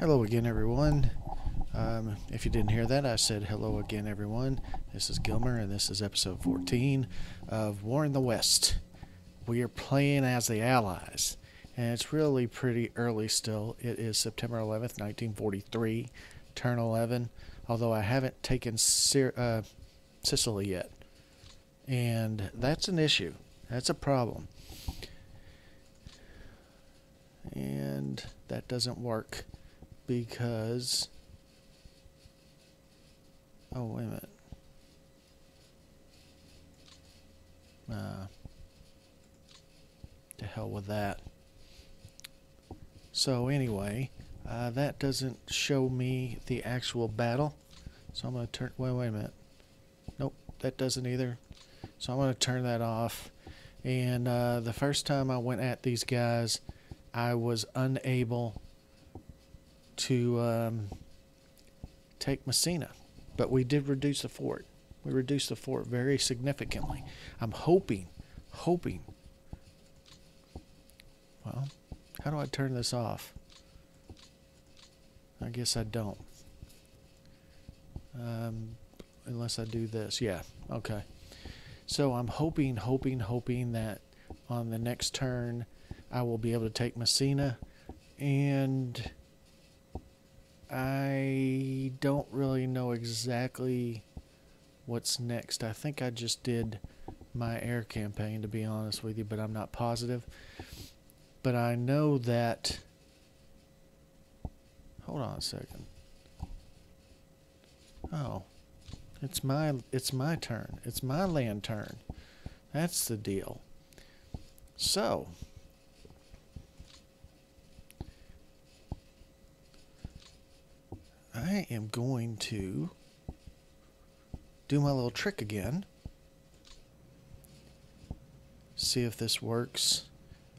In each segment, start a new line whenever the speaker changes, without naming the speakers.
Hello again, everyone. Um, if you didn't hear that, I said hello again, everyone. This is Gilmer, and this is episode 14 of War in the West. We are playing as the Allies, and it's really pretty early still. It is September 11th, 1943, turn 11, although I haven't taken Syr- uh, Sicily yet. And that's an issue. That's a problem. And that doesn't work because. Oh, wait a minute. Uh, to hell with that. So, anyway, uh, that doesn't show me the actual battle. So, I'm going to turn. Wait, wait a minute. Nope, that doesn't either. So, I'm going to turn that off. And uh, the first time I went at these guys, I was unable to um, take Messina, but we did reduce the fort. We reduced the fort very significantly. I'm hoping, hoping. Well, how do I turn this off? I guess I don't. Um, unless I do this. Yeah, okay. So I'm hoping, hoping, hoping that on the next turn I will be able to take Messina and I don't really know exactly what's next. I think I just did my air campaign, to be honest with you, but I'm not positive. But I know that. Hold on a second. Oh, it's my it's my turn. It's my land turn. That's the deal. So, I am going to do my little trick again. See if this works.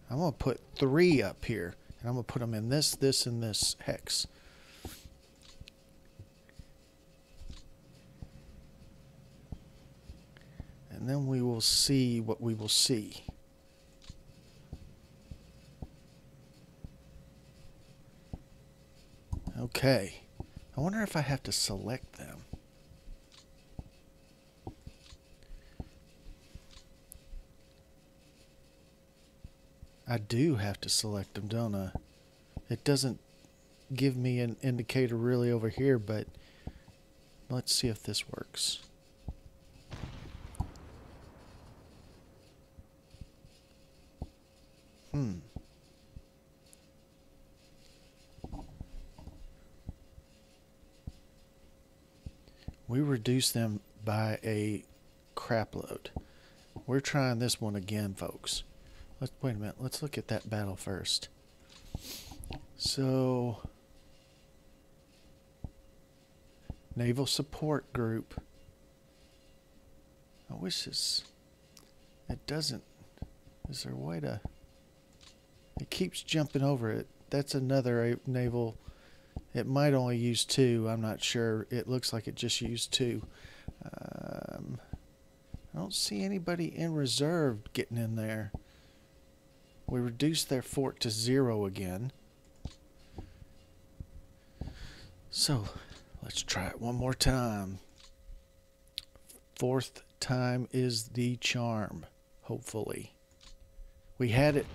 I'm going to put three up here. And I'm going to put them in this, this, and this hex. And then we will see what we will see. Okay. I wonder if I have to select them. I do have to select them, don't I? It doesn't give me an indicator really over here, but let's see if this works. Hmm. We reduced them by a crap load. We're trying this one again, folks. Let's wait a minute. Let's look at that battle first. So, naval support group. I wish this. It doesn't. Is there a way to? It keeps jumping over it. That's another naval it might only use two. I'm not sure. It looks like it just used two. Um, I don't see anybody in reserve getting in there. We reduced their fort to zero again. So, let's try it one more time. Fourth time is the charm, hopefully. We had it.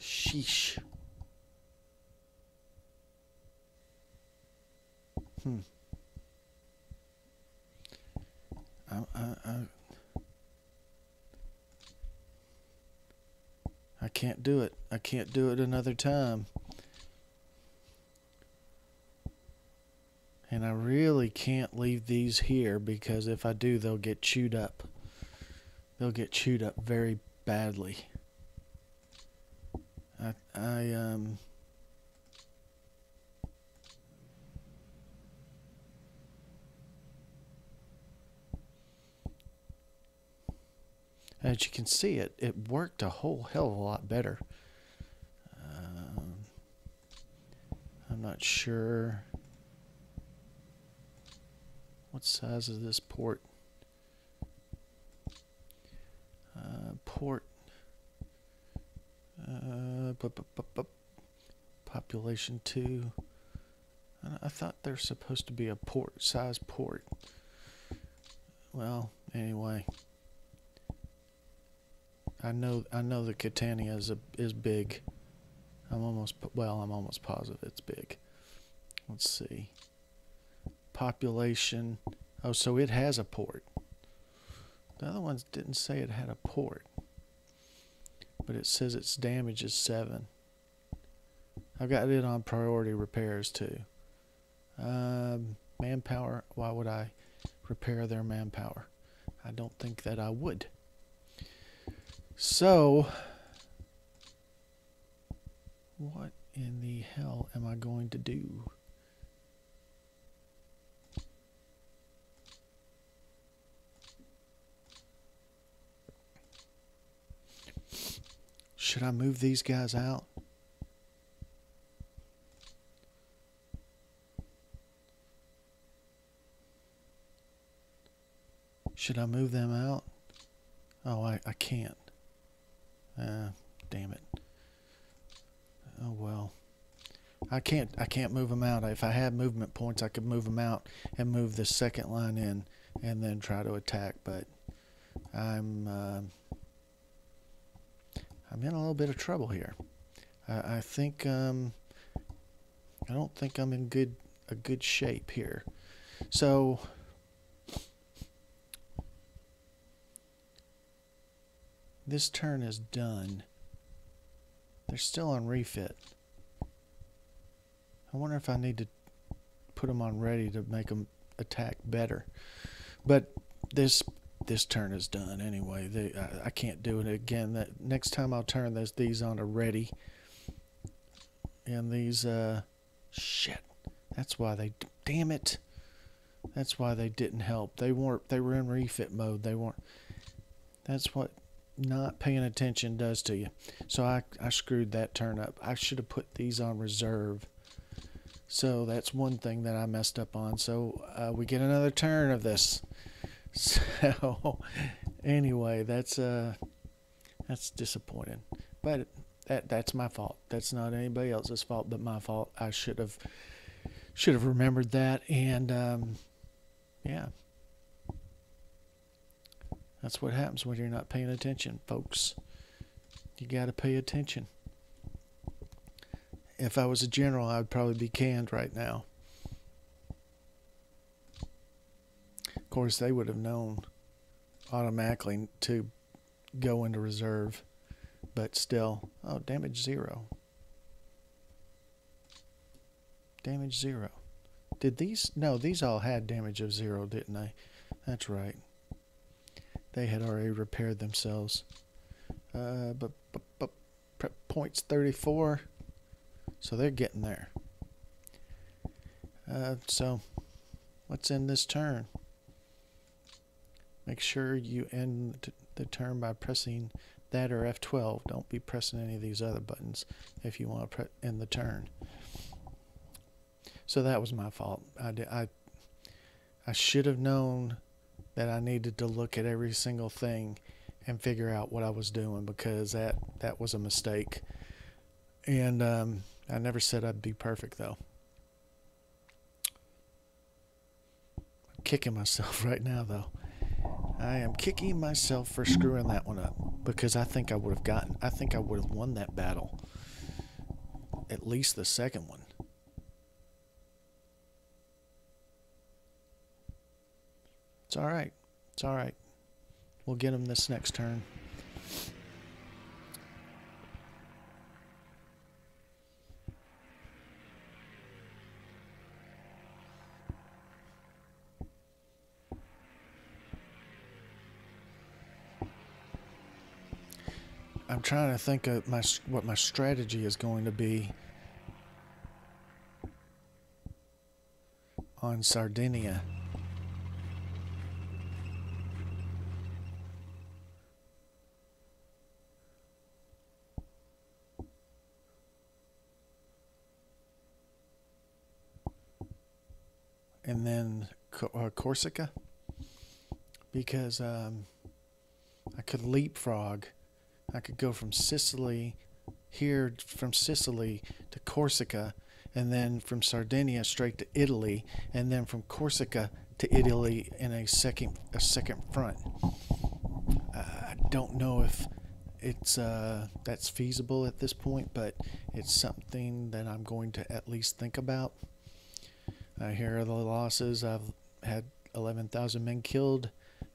Sheesh. Hmm. I, I, I, I can't do it. I can't do it another time. And I really can't leave these here because if I do, they'll get chewed up. They'll get chewed up very badly. I, I, um, As you can see, it, it worked a whole hell of a lot better. Um, I'm not sure what size is this port. Uh, port. Uh, pop, pop, pop, pop, population two. I thought there's supposed to be a port size port. Well, anyway, I know I know the Catania is a, is big. I'm almost well. I'm almost positive it's big. Let's see. Population. Oh, so it has a port. The other ones didn't say it had a port, but it says its damage is seven. I've got it on priority repairs too. Um, manpower. Why would I repair their manpower? I don't think that I would. So, what in the hell am I going to do? Should I move these guys out? Should I move them out? Oh, I, I can't. Uh, damn it. Oh well. I can't I can't move them out. If I had movement points, I could move them out and move the second line in and then try to attack, but I'm uh, I'm in a little bit of trouble here. I, I think um, I don't think I'm in good a good shape here. So this turn is done. They're still on refit. I wonder if I need to put them on ready to make them attack better. But this this turn is done anyway. They, I, I, can't do it again. That next time I'll turn those these on to ready. And these uh shit. That's why they damn it. That's why they didn't help. They weren't they were in refit mode. They weren't That's what not paying attention does to you. So I, I screwed that turn up. I should have put these on reserve. So that's one thing that I messed up on. So uh, we get another turn of this. So anyway, that's uh that's disappointing. But that that's my fault. That's not anybody else's fault but my fault. I should have should have remembered that and um, yeah. That's what happens when you're not paying attention, folks. You got to pay attention. If I was a general, I would probably be canned right now. Of course, they would have known automatically to go into reserve, but still, oh, damage zero. Damage zero. Did these? No, these all had damage of zero, didn't they? That's right. They had already repaired themselves. Uh, but, but, but points 34. So they're getting there. Uh, so let's end this turn. Make sure you end the turn by pressing that or F12. Don't be pressing any of these other buttons if you want to end the turn. So that was my fault. I, did, I, I should have known that I needed to look at every single thing and figure out what I was doing because that that was a mistake. And um, I never said I'd be perfect though. I'm kicking myself right now though. I am kicking myself for screwing that one up because I think I would have gotten I think I would have won that battle. At least the second one. It's all right. It's all right. We'll get him this next turn. I'm trying to think of my what my strategy is going to be on Sardinia. And then uh, Corsica because um, I could leapfrog. I could go from Sicily here from Sicily to Corsica, and then from Sardinia straight to Italy, and then from Corsica to Italy in a second a second front. Uh, I don't know if it's uh, that's feasible at this point, but it's something that I'm going to at least think about. Uh, here are the losses. I've had 11,000 men killed.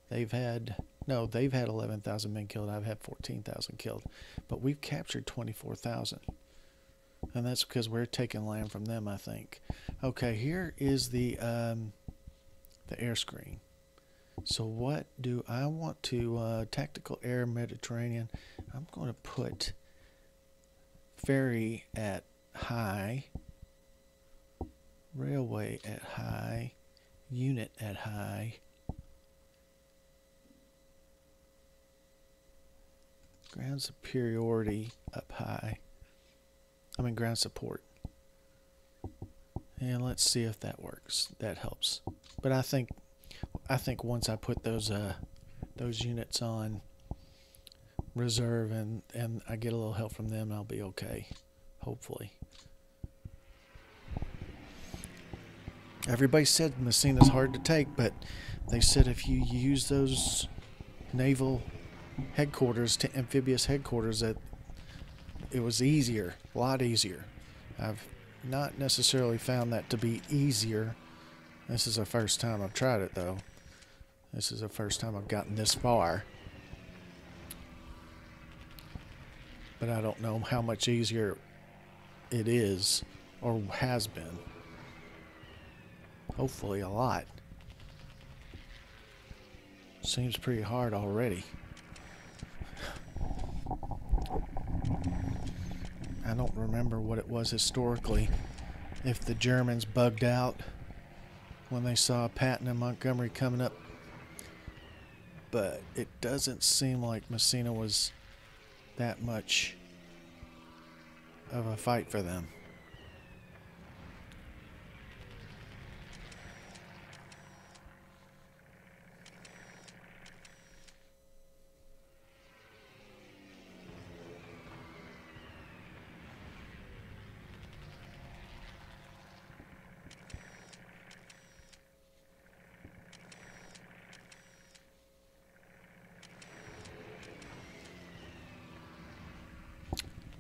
They've had no, they've had 11,000 men killed. I've had 14,000 killed, but we've captured 24,000, and that's because we're taking land from them. I think. Okay, here is the um, the air screen. So what do I want to uh, tactical air Mediterranean? I'm going to put ferry at high, railway at high, unit at high. Ground superiority up high. I mean ground support. And let's see if that works. That helps. But I think I think once I put those uh those units on reserve and and I get a little help from them, I'll be okay. Hopefully. Everybody said Messina's hard to take, but they said if you use those naval headquarters to amphibious headquarters that it was easier, a lot easier. I've not necessarily found that to be easier. This is the first time I've tried it though. This is the first time I've gotten this far. But I don't know how much easier it is or has been. Hopefully a lot. Seems pretty hard already. I don't remember what it was historically. If the Germans bugged out when they saw Patton and Montgomery coming up. But it doesn't seem like Messina was that much of a fight for them.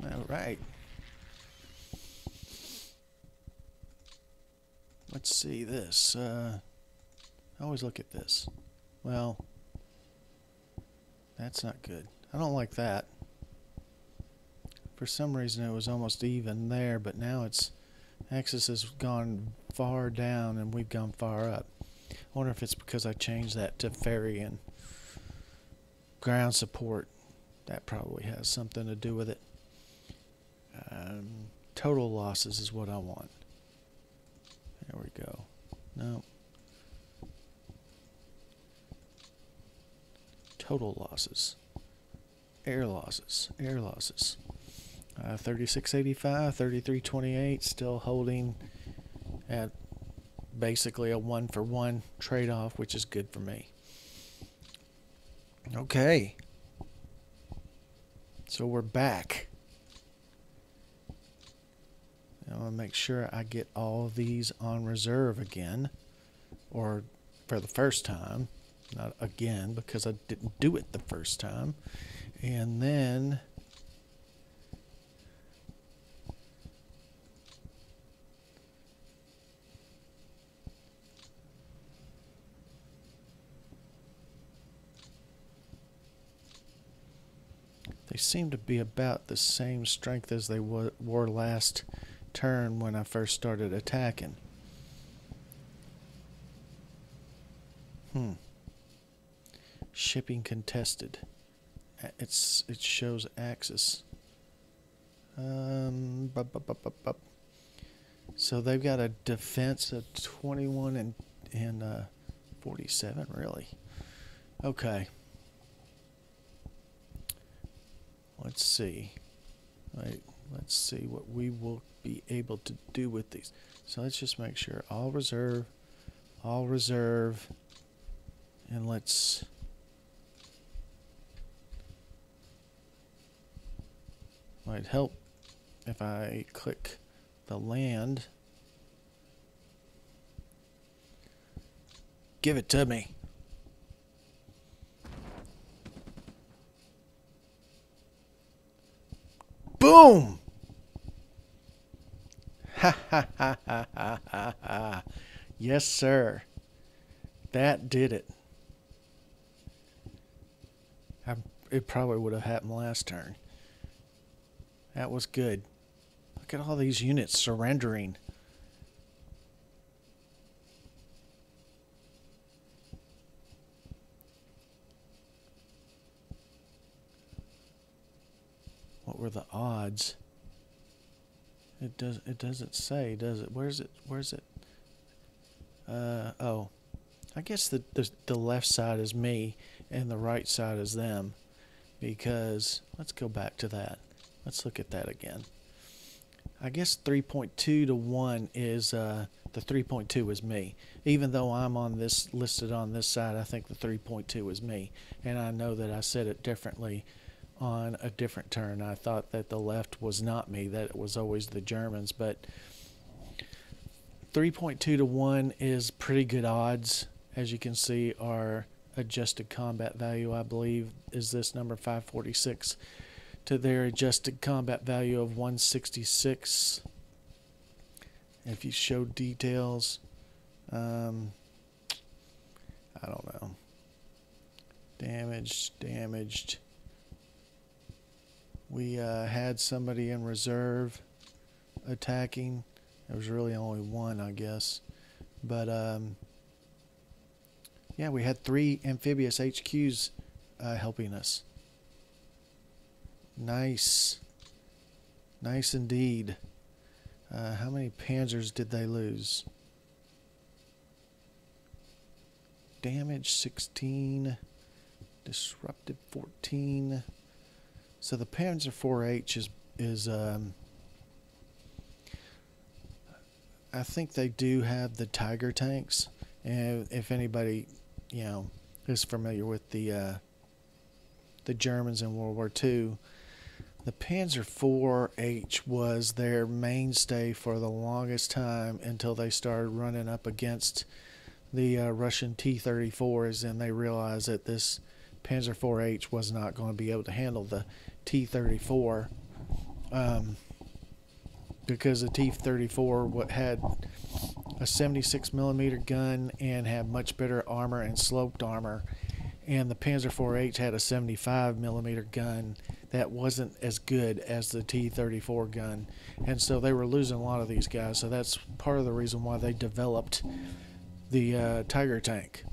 All right. Let's see this. Uh, I always look at this. Well, that's not good. I don't like that. For some reason, it was almost even there, but now it's axis has gone far down and we've gone far up. I wonder if it's because I changed that to ferry and ground support. That probably has something to do with it. Total losses is what I want. There we go. No. Total losses. Air losses. Air losses. Uh, 3685, 3328, still holding at basically a one for one trade off, which is good for me. Okay. So we're back. I want to make sure I get all these on reserve again, or for the first time, not again because I didn't do it the first time. And then they seem to be about the same strength as they were last turn when I first started attacking. Hmm. Shipping contested. It's it shows axis. Um, bup, bup, bup, bup, So they've got a defense of 21 and and uh, 47 really. Okay. Let's see. Right. Let's see what we will be able to do with these. So let's just make sure all reserve, all reserve, and let's might help if I click the land. Give it to me. Boom! Ha ha ha ha ha ha. Yes, sir. That did it. I, it probably would have happened last turn. That was good. Look at all these units surrendering. Were the odds? It does. It doesn't say, does it? Where's it? Where's it? Uh oh. I guess the, the the left side is me and the right side is them, because let's go back to that. Let's look at that again. I guess 3.2 to 1 is uh, the 3.2 is me. Even though I'm on this listed on this side, I think the 3.2 is me. And I know that I said it differently on a different turn. I thought that the left was not me, that it was always the Germans, but 3.2 to 1 is pretty good odds. As you can see, our adjusted combat value, I believe, is this number 546 to their adjusted combat value of 166. If you show details, um, I don't know. Damaged, damaged. We uh, had somebody in reserve attacking. There was really only one, I guess. But um, yeah, we had three amphibious HQs uh, helping us. Nice. Nice indeed. Uh, how many panzers did they lose? Damage 16. Disrupted 14. So the Panzer 4H is is um, I think they do have the Tiger tanks, and if anybody you know is familiar with the uh, the Germans in World War II, the Panzer 4H was their mainstay for the longest time until they started running up against the uh, Russian T-34s, and they realized that this Panzer 4H was not going to be able to handle the T-34 um, because the T-34 what had a 76 millimeter gun and had much better armor and sloped armor, and the Panzer 4H had a 75 millimeter gun that wasn't as good as the T-34 gun, and so they were losing a lot of these guys. So that's part of the reason why they developed the uh, Tiger tank.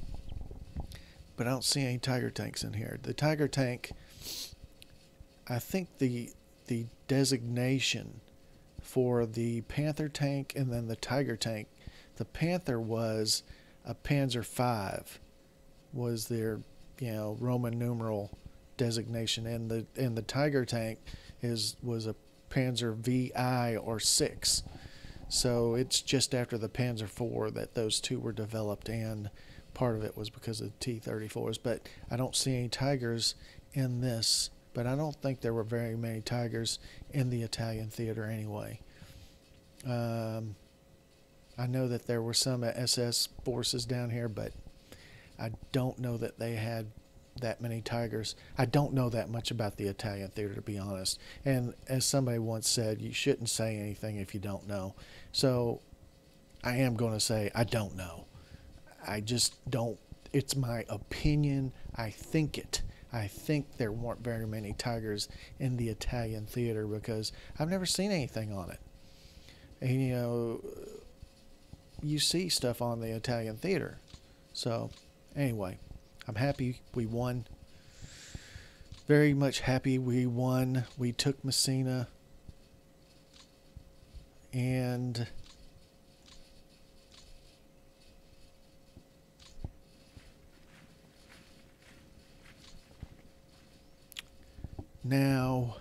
But I don't see any Tiger tanks in here. The Tiger tank, I think the the designation for the Panther tank and then the Tiger tank, the Panther was a Panzer V, was their you know Roman numeral designation, and the and the Tiger tank is was a Panzer VI or six. So it's just after the Panzer IV that those two were developed, and part of it was because of the T-34s. But I don't see any Tigers in this. But I don't think there were very many Tigers in the Italian theater anyway. Um, I know that there were some SS forces down here, but I don't know that they had that many tigers. I don't know that much about the Italian theater, to be honest. And as somebody once said, you shouldn't say anything if you don't know. So I am going to say I don't know. I just don't. It's my opinion. I think it. I think there weren't very many tigers in the Italian theater because I've never seen anything on it. And you know, you see stuff on the Italian theater. So, anyway, I'm happy we won. Very much happy we won. We took Messina. And now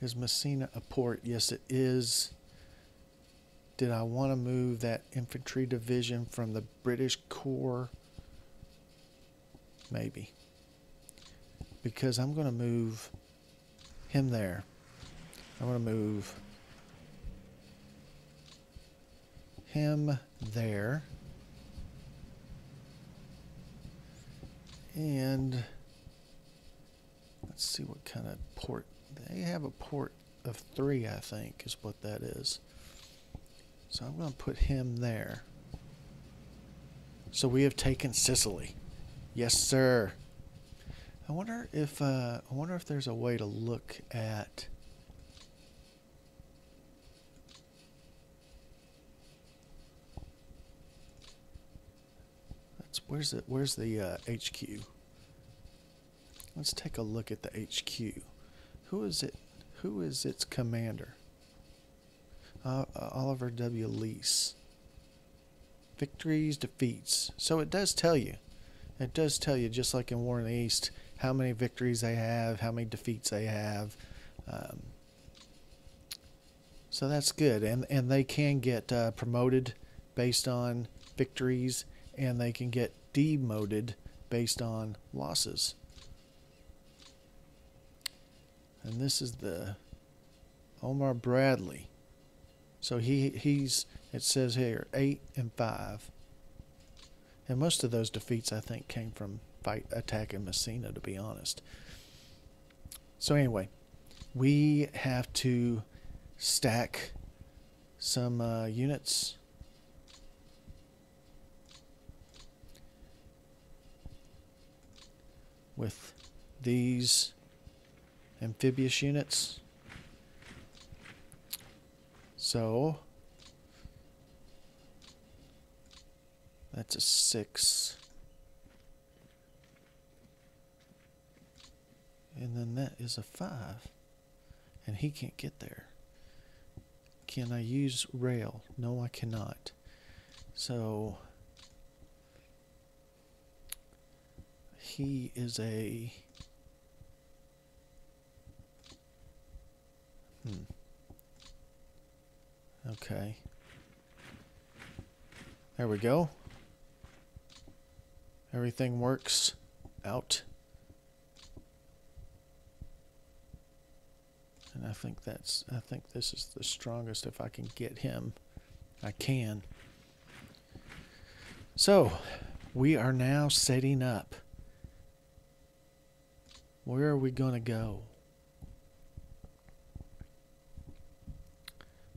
is Messina a port? Yes, it is. Did I want to move that infantry division from the British Corps? maybe. Because I'm going to move him there. I'm going to move him there. And let's see what kind of port. They have a port of three, I think, is what that is. So I'm going to put him there. So we have taken Sicily. Yes, sir. I wonder if uh, I wonder if there's a way to look at. That's where's it? Where's the uh, HQ? Let's take a look at the HQ. Who is it? Who is its commander? Uh, uh, Oliver W. Leese. Victories, defeats. So it does tell you. It does tell you, just like in War in the East, how many victories they have, how many defeats they have. Um, so that's good, and and they can get uh, promoted based on victories, and they can get demoted based on losses. And this is the Omar Bradley. So he he's it says here eight and five. And most of those defeats I think came from fight attacking Messina to be honest. So anyway, we have to stack some uh, units. With these amphibious units. So that's a six. And then that is a five. And he can't get there. Can I use rail? No, I cannot. So he is a hmm. Okay. There we go. Everything works out. And I think that's I think this is the strongest if I can get him. I can. So, we are now setting up. Where are we going to go?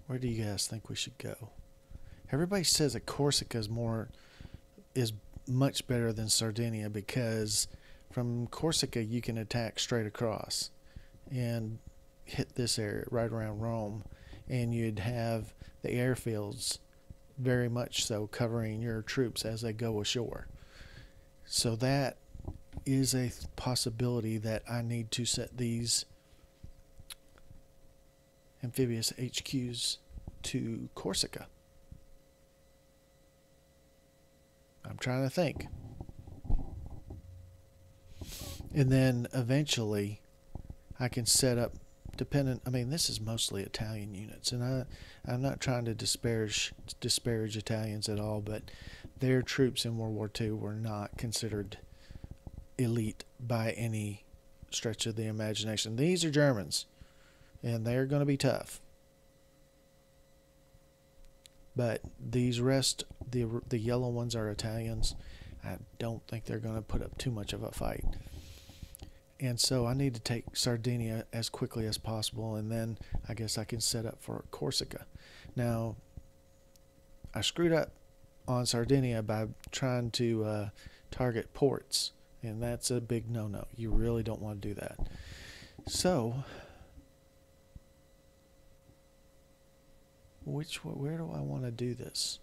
Where do you guys think we should go? Everybody says that Corsica is more is much better than Sardinia because from Corsica you can attack straight across and hit this area right around Rome and you'd have the airfields very much so covering your troops as they go ashore. So that is a possibility that I need to set these amphibious HQs to Corsica. I'm trying to think. And then eventually I can set up dependent I mean this is mostly Italian units and I I'm not trying to disparage disparage Italians at all but their troops in World War II were not considered elite by any stretch of the imagination. These are Germans and they're going to be tough. But these rest, the the yellow ones are Italians. I don't think they're going to put up too much of a fight. And so I need to take Sardinia as quickly as possible, and then I guess I can set up for Corsica. Now, I screwed up on Sardinia by trying to uh, target ports, and that's a big no-no. You really don't want to do that. So which where do I want to do this?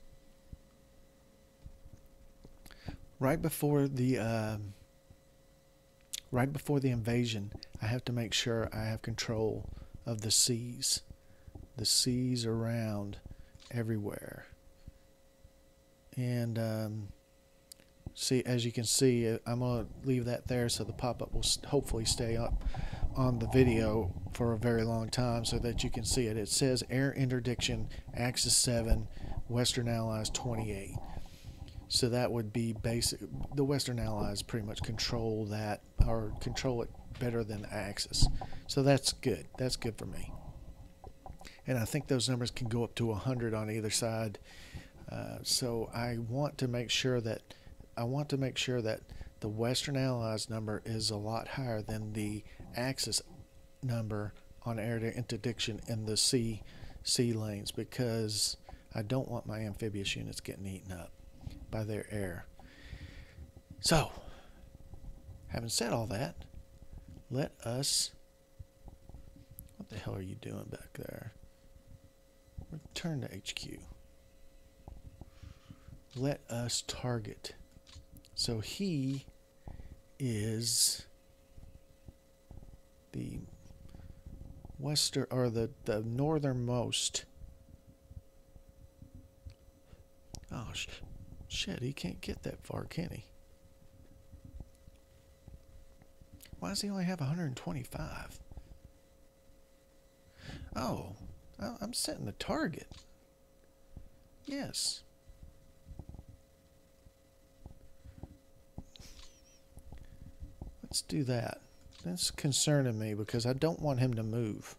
Right before the uh, right before the invasion, I have to make sure I have control of the seas, the seas around everywhere. And um, see, as you can see, uh, I'm gonna leave that there so the pop-up will hopefully stay up on the video for a very long time so that you can see it. It says air interdiction, Axis 7, Western Allies 28. So that would be basic. The Western Allies pretty much control that or control it better than the Axis. So that's good. That's good for me. And I think those numbers can go up to 100 on either side. Uh, so I want to make sure that I want to make sure that the Western Allies number is a lot higher than the Axis number on air to interdiction in the sea sea lanes because I don't want my amphibious units getting eaten up by their air. So, having said all that, let us. What the hell are you doing back there? Return to HQ. Let us target. So he is the western or the, the northernmost. Oh sh- shit! He can't get that far, can he? Why does he only have 125? Oh, I'm setting the target. Yes. Let's do that. That's concerning me because I don't want him to move.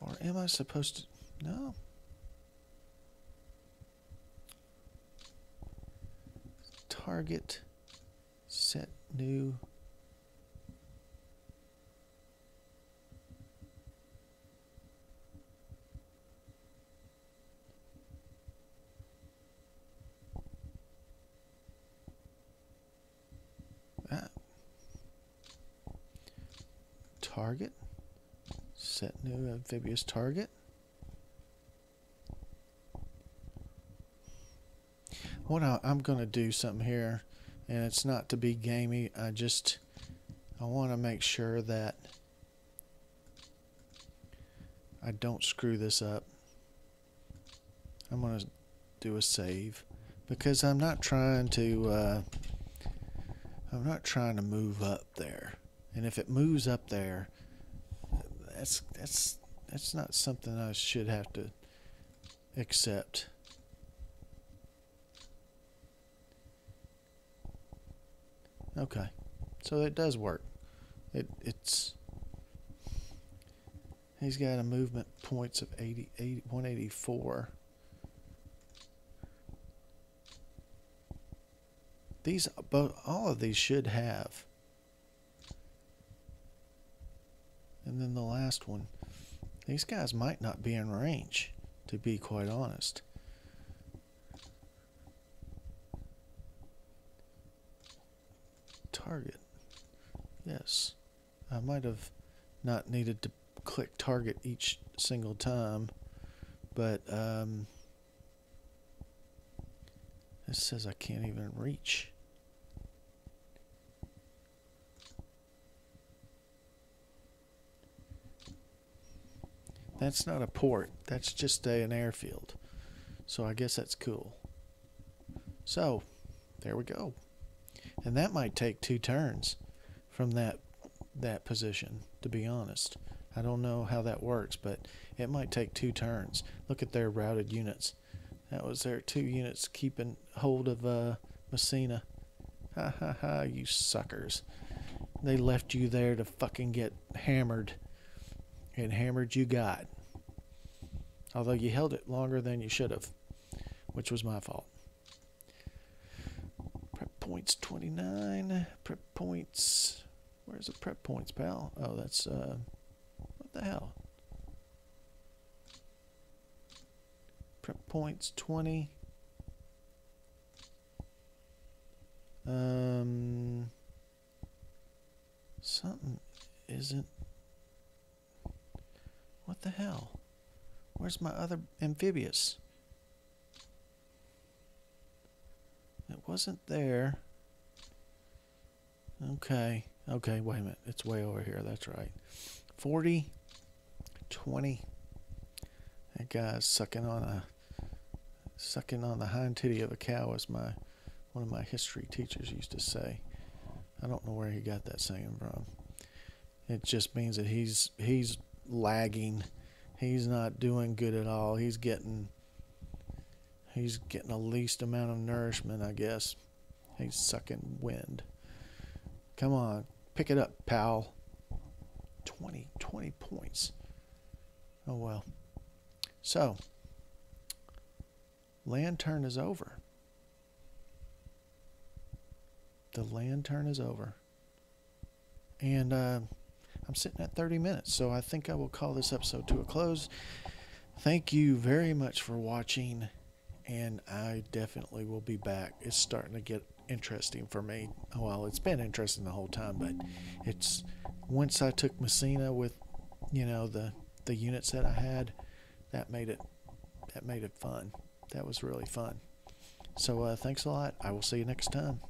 Or am I supposed to? No. Target. Set new. Target. Set new amphibious target. What I, I'm going to do something here, and it's not to be gamey. I just I want to make sure that I don't screw this up. I'm going to do a save because I'm not trying to uh, I'm not trying to move up there. And if it moves up there, that's that's that's not something I should have to accept. Okay. So it does work. It it's he's got a movement points of 80, 80 184. These both all of these should have And then the last one. These guys might not be in range, to be quite honest. Target. Yes. I might have not needed to click target each single time, but um, it says I can't even reach. That's not a port. That's just a, an airfield. So I guess that's cool. So, there we go. And that might take two turns from that that position, to be honest. I don't know how that works, but it might take two turns. Look at their routed units. That was their two units keeping hold of uh, Messina. Ha ha ha, you suckers. They left you there to fucking get hammered and hammered you got. Although you held it longer than you should have, which was my fault. Prep points 29. Prep points. Where's the prep points, pal? Oh, that's, uh, what the hell? Prep points 20. Um, something isn't what the hell? Where's my other amphibious? It wasn't there. Okay. Okay, wait a minute. It's way over here. That's right. 40, 20. That guy's sucking on a sucking on the hind titty of a cow as my one of my history teachers used to say. I don't know where he got that saying from. It just means that he's he's lagging. He's not doing good at all. He's getting he's getting the least amount of nourishment, I guess. He's sucking wind. Come on, pick it up, pal. 20, 20 points. Oh well. So, land turn is over. The land turn is over. And uh, I'm sitting at 30 minutes, so I think I will call this episode to a close. Thank you very much for watching, and I definitely will be back. It's starting to get interesting for me. Well, it's been interesting the whole time, but it's once I took Messina with, you know, the the units that I had, that made it that made it fun. That was really fun. So uh, thanks a lot. I will see you next time.